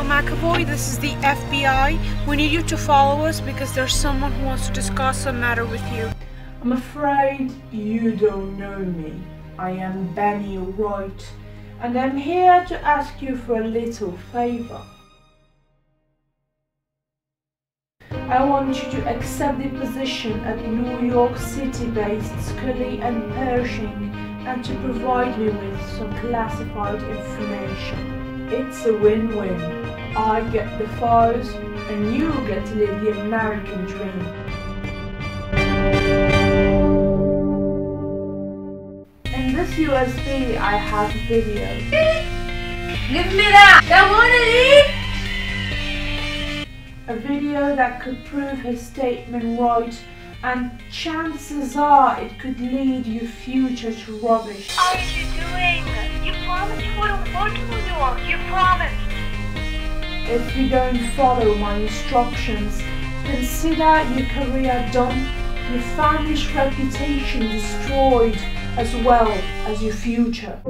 McAvoy. This is the FBI. We need you to follow us because there's someone who wants to discuss a matter with you. I'm afraid you don't know me. I am Bennie Wright, and I'm here to ask you for a little favor. I want you to accept the position at New York City-based Scully and Pershing and to provide me with some classified information. It's a win-win. I get the files and you get to live the American dream. In this USB I have a video. Give me that! I wanna leave! A video that could prove his statement right and chances are it could lead your future to rubbish. What are you doing? You If you don't follow my instructions, consider your career done, your family's reputation destroyed, as well as your future.